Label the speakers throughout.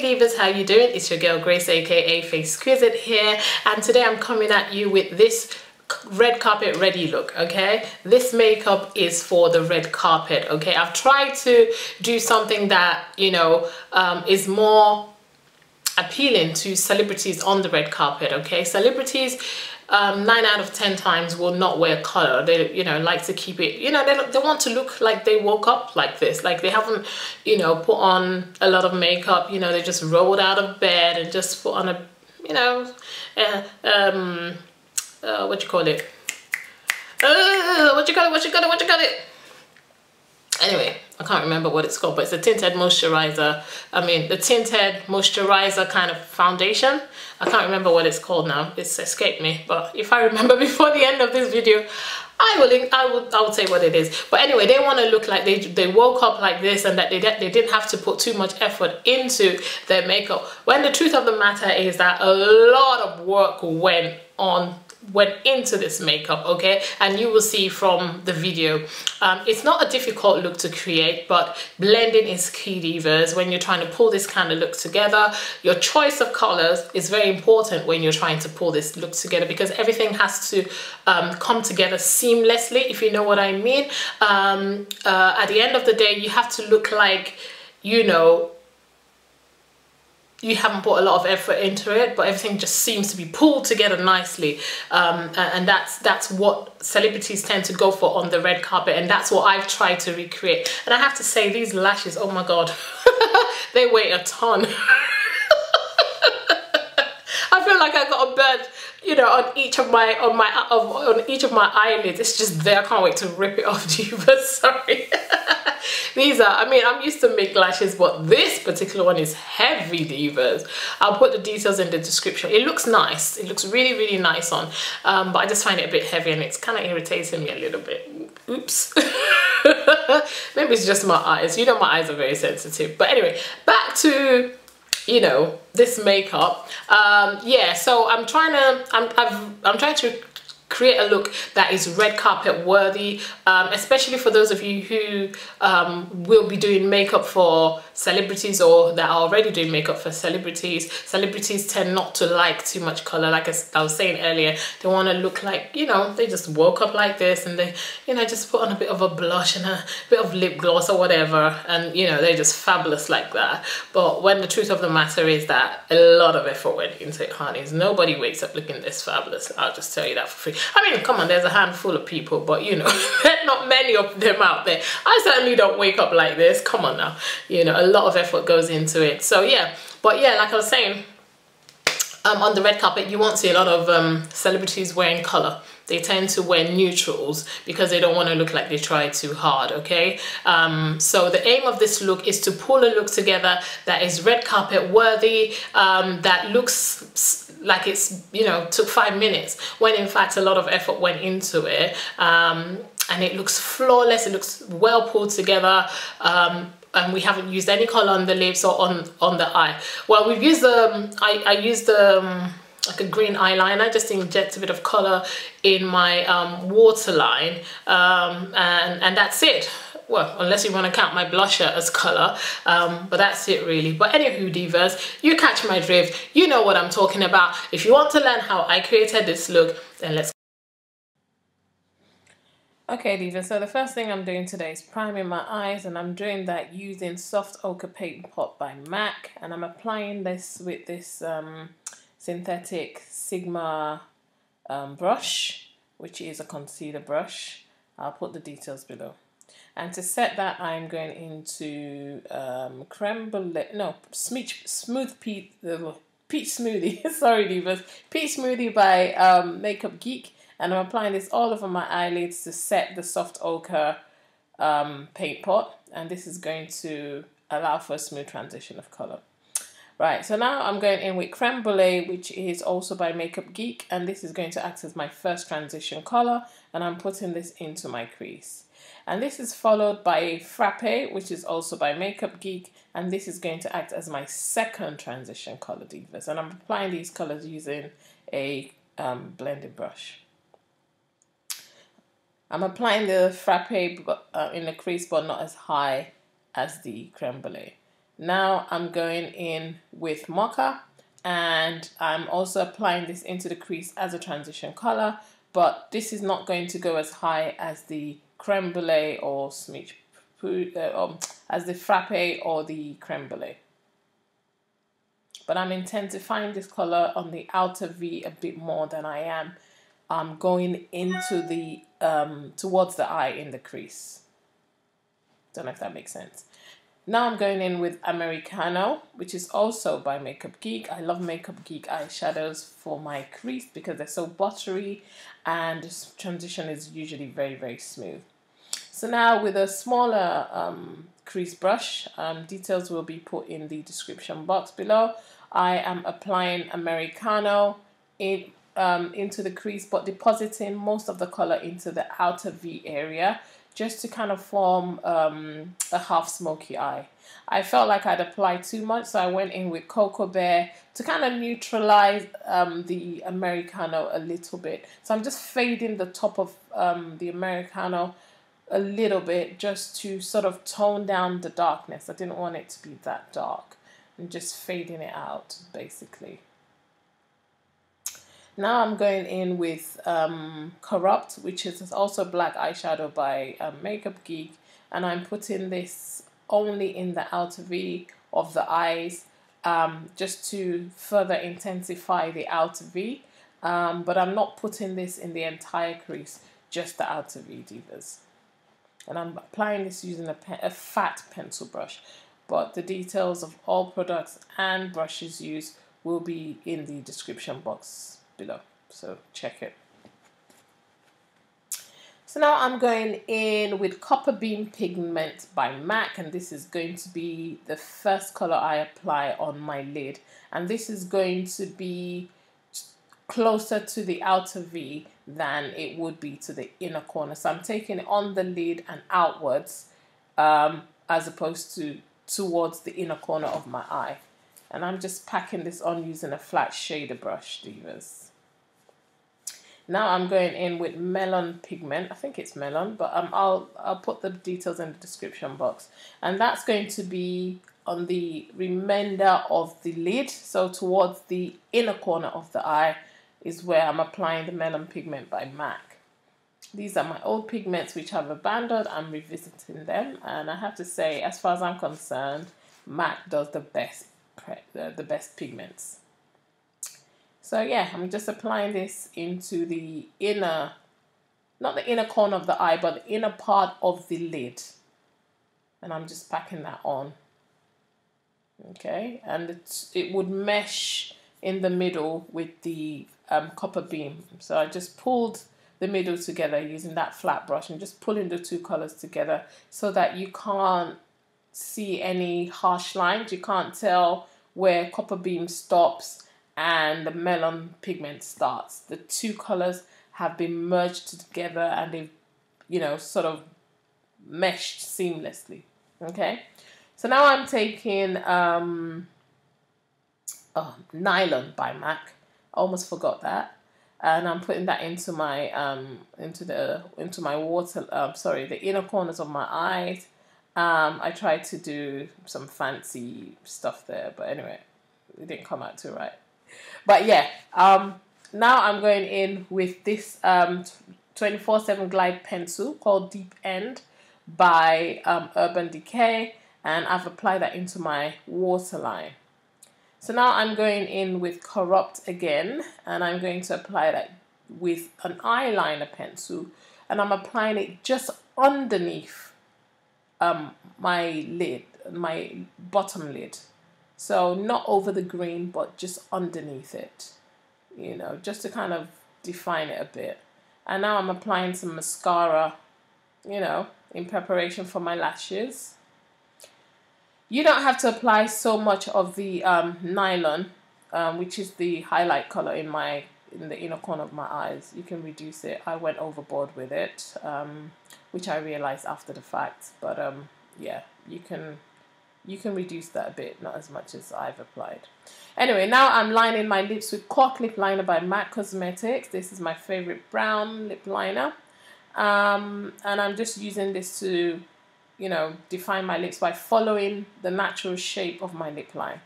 Speaker 1: Hey divas, how you doing? It's your girl Grace aka Face Facequizite here. And today I'm coming at you with this red carpet ready look okay? This makeup is for the red carpet okay? I've tried to do something that you know um, is more appealing to celebrities on the red carpet okay? Celebrities um, nine out of ten times will not wear color. They, you know, like to keep it, you know, they, they want to look like they woke up like this. Like they haven't, you know, put on a lot of makeup. You know, they just rolled out of bed and just put on a, you know, uh, um, uh, what you call it? Uh, what you call it? What you call it? What you call it? Anyway, I can't remember what it's called, but it's a tinted moisturizer. I mean, the tinted moisturizer kind of foundation. I can't remember what it's called now. It's escaped me. But if I remember before the end of this video, I will I will I will say what it is. But anyway, they want to look like they they woke up like this and that they they didn't have to put too much effort into their makeup. When the truth of the matter is that a lot of work went on went into this makeup okay? And you will see from the video um, it's not a difficult look to create but blending is key divas. When you're trying to pull this kind of look together your choice of colors is very important when you're trying to pull this look together because everything has to um, come together seamlessly if you know what I mean. Um, uh, at the end of the day you have to look like you know you haven't put a lot of effort into it but everything just seems to be pulled together nicely. Um, and that's that's what celebrities tend to go for on the red carpet and that's what I've tried to recreate. And I have to say these lashes oh my god. They weigh a ton. I feel like I got a bird you know on each of my on my of, on each of my eyelids. It's just there. I can't wait to rip it off but sorry these are, I mean, I'm used to make lashes, but this particular one is heavy divas. I'll put the details in the description. It looks nice. It looks really, really nice on, um, but I just find it a bit heavy and it's kind of irritating me a little bit. Oops. Maybe it's just my eyes. You know my eyes are very sensitive. But anyway, back to you know this makeup um yeah so i'm trying to i'm I've, i'm trying to create a look that is red carpet worthy, um, especially for those of you who um, will be doing makeup for celebrities or that are already doing makeup for celebrities. Celebrities tend not to like too much color. Like I was saying earlier, they want to look like, you know, they just woke up like this and they, you know, just put on a bit of a blush and a bit of lip gloss or whatever. And, you know, they're just fabulous like that. But when the truth of the matter is that a lot of effort went into it, honeys. Nobody wakes up looking this fabulous. I'll just tell you that for free. I mean, come on, there's a handful of people, but you know, not many of them out there. I certainly don't wake up like this. Come on now. You know, lot of effort goes into it. So yeah, but yeah, like I was saying, um, on the red carpet, you won't see a lot of um, celebrities wearing color. They tend to wear neutrals because they don't want to look like they try too hard okay? Um, so the aim of this look is to pull a look together that is red carpet worthy um, that looks like it's you know took five minutes when in fact a lot of effort went into it. Um, and it looks flawless it looks well pulled together. Um, and we haven't used any color on the lips or on on the eye. Well we've used the um, I, I used the um, like a green eyeliner just to inject a bit of color in my um, waterline um, and and that's it. Well unless you want to count my blusher as color um, but that's it really. But anywho divas you catch my drift. You know what I'm talking about. If you want to learn how I created this look then let's Okay divas, so the first thing I'm doing today is priming my eyes and I'm doing that using Soft Ochre Paint Pot by MAC and I'm applying this with this um, synthetic Sigma um, brush, which is a concealer brush. I'll put the details below. And to set that, I'm going into um, creme brulee, no, smooth, smooth peach, peach smoothie, sorry divas, peach smoothie by um, Makeup Geek. And I'm applying this all over my eyelids to set the soft ochre um, paint pot. And this is going to allow for a smooth transition of color. Right, so now I'm going in with Creme Brulee, which is also by Makeup Geek, and this is going to act as my first transition color, and I'm putting this into my crease. And this is followed by Frappe, which is also by Makeup Geek, and this is going to act as my second transition color divas. And I'm applying these colors using a um, blending brush. I'm applying the Frappe uh, in the crease, but not as high as the Creme Brulee. Now I'm going in with Mocha and I'm also applying this into the crease as a transition color but this is not going to go as high as the creme brulee or smooch uh, um, as the frappe or the creme brulee but I'm intensifying this color on the outer V a bit more than I am um, going into the um, towards the eye in the crease don't know if that makes sense now I'm going in with Americano, which is also by Makeup Geek. I love Makeup Geek eyeshadows for my crease because they're so buttery and this transition is usually very, very smooth. So now with a smaller um, crease brush, um, details will be put in the description box below. I am applying Americano in, um, into the crease but depositing most of the color into the outer V area just to kind of form um, a half smoky eye. I felt like I'd applied too much, so I went in with Cocoa Bear to kind of neutralize um, the Americano a little bit. So I'm just fading the top of um, the Americano a little bit just to sort of tone down the darkness. I didn't want it to be that dark and just fading it out basically. Now I'm going in with um, Corrupt, which is also black eyeshadow by um, Makeup Geek. And I'm putting this only in the outer V of the eyes um, just to further intensify the outer V. Um, but I'm not putting this in the entire crease, just the outer V divas. And I'm applying this using a, a fat pencil brush. But the details of all products and brushes used will be in the description box below. So check it. So now I'm going in with Copper Beam Pigment by MAC and this is going to be the first color I apply on my lid and this is going to be closer to the outer V than it would be to the inner corner. So I'm taking it on the lid and outwards um, as opposed to towards the inner corner of my eye. And I'm just packing this on using a flat shader brush, divas. Now I'm going in with melon pigment. I think it's melon, but um, I'll, I'll put the details in the description box. And that's going to be on the remainder of the lid. So towards the inner corner of the eye is where I'm applying the melon pigment by MAC. These are my old pigments which I've abandoned. I'm revisiting them. And I have to say, as far as I'm concerned, MAC does the best, the, the best pigments. So yeah, I'm just applying this into the inner, not the inner corner of the eye, but the inner part of the lid. And I'm just packing that on. Okay, and it, it would mesh in the middle with the um, copper beam. So I just pulled the middle together using that flat brush and just pulling the two colors together so that you can't see any harsh lines. You can't tell where copper beam stops and the melon pigment starts. The two colors have been merged together and they've, you know, sort of meshed seamlessly. Okay, so now I'm taking um, oh, nylon by MAC. I almost forgot that, and I'm putting that into my um into the into my water. Um, sorry, the inner corners of my eyes. Um, I tried to do some fancy stuff there, but anyway, it didn't come out too right. But yeah, um, now I'm going in with this um 24/7 glide pencil called Deep End by um, Urban Decay, and I've applied that into my waterline. So now I'm going in with Corrupt again, and I'm going to apply that with an eyeliner pencil, and I'm applying it just underneath um, my lid, my bottom lid. So not over the green, but just underneath it, you know, just to kind of define it a bit. And now I'm applying some mascara, you know, in preparation for my lashes. You don't have to apply so much of the um, nylon, um, which is the highlight color in my in the inner corner of my eyes. You can reduce it. I went overboard with it, um, which I realized after the fact. But um, yeah, you can you can reduce that a bit, not as much as I've applied. Anyway, now I'm lining my lips with Cork Lip Liner by MAC Cosmetics. This is my favorite brown lip liner. Um, and I'm just using this to, you know, define my lips by following the natural shape of my lip line.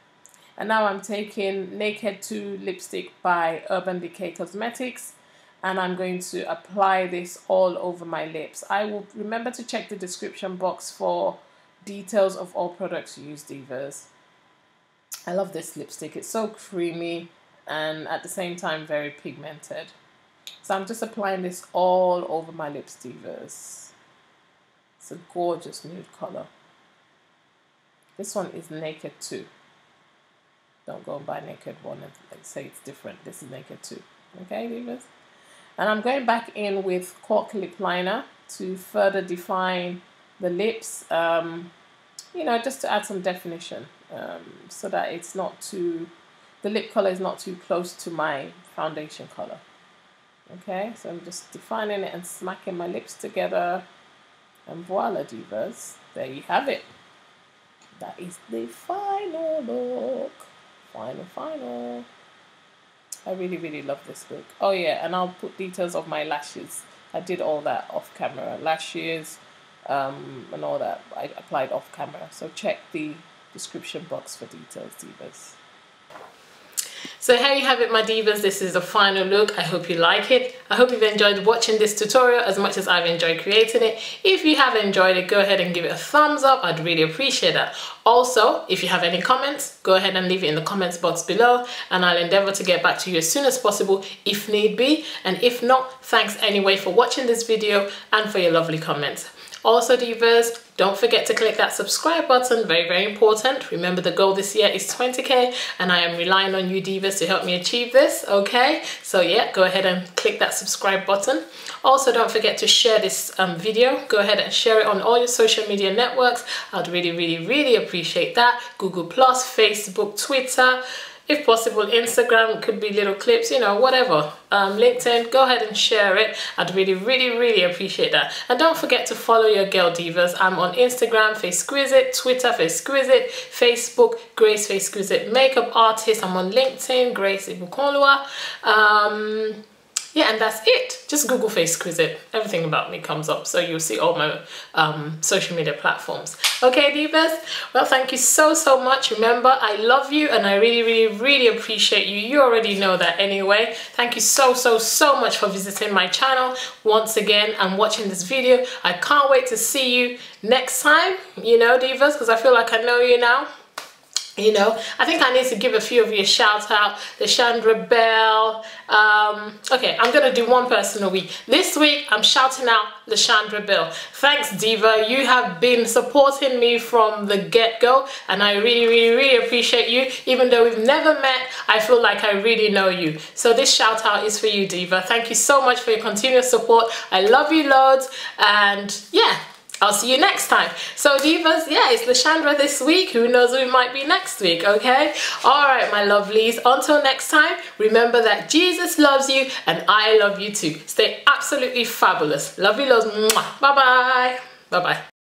Speaker 1: And now I'm taking Naked 2 lipstick by Urban Decay Cosmetics and I'm going to apply this all over my lips. I will remember to check the description box for details of all products used, divas. I love this lipstick. It's so creamy and at the same time very pigmented. So I'm just applying this all over my lips, divas. It's a gorgeous nude color. This one is Naked 2. Don't go and buy Naked 1 and say it's different. This is Naked 2. Okay, divas? And I'm going back in with Cork Lip Liner to further define the lips. Um, you know, just to add some definition um, so that it's not too, the lip color is not too close to my foundation color. Okay, so I'm just defining it and smacking my lips together. And voila, divas, there you have it. That is the final look. Final, final. I really, really love this look. Oh yeah, and I'll put details of my lashes. I did all that off camera. Lashes, um, and all that I applied off camera. So check the description box for details, divas.
Speaker 2: So here you have it my divas, this is the final look. I hope you like it. I hope you've enjoyed watching this tutorial as much as I've enjoyed creating it. If you have enjoyed it, go ahead and give it a thumbs up. I'd really appreciate that. Also, if you have any comments, go ahead and leave it in the comments box below and I'll endeavor to get back to you as soon as possible if need be. And if not, thanks anyway for watching this video and for your lovely comments. Also divas, don't forget to click that subscribe button, very, very important. Remember the goal this year is 20k and I am relying on you divas to help me achieve this, okay? So yeah, go ahead and click that subscribe button. Also, don't forget to share this um, video. Go ahead and share it on all your social media networks. I'd really, really, really appreciate that. Google+, Facebook, Twitter, if possible instagram could be little clips you know whatever. Um, linkedin go ahead and share it. I'd really really really appreciate that. And don't forget to follow your girl divas. I'm on instagram Facequizite twitter Facequizite facebook grace Facequizite makeup artist. I'm on linkedin grace ibukonlua um yeah, and that's it. Just Google Facequizite. Everything about me comes up. So you'll see all my um, social media platforms. Okay, divas? Well, thank you so, so much. Remember, I love you and I really, really, really appreciate you. You already know that anyway. Thank you so, so, so much for visiting my channel once again and watching this video. I can't wait to see you next time, you know, divas, because I feel like I know you now you know i think i need to give a few of you a shout out. The chandra bell um, okay i'm gonna do one person a week. This week i'm shouting out the chandra bell. Thanks diva. You have been supporting me from the get-go and i really really really appreciate you. Even though we've never met i feel like i really know you. So this shout out is for you diva. Thank you so much for your continuous support. I love you loads and yeah I'll see you next time. So divas, yeah, it's Lashandra this week. Who knows who might be next week, okay? All right, my lovelies. Until next time, remember that Jesus loves you and I love you too. Stay absolutely fabulous. Love you loads. Bye-bye. Bye-bye.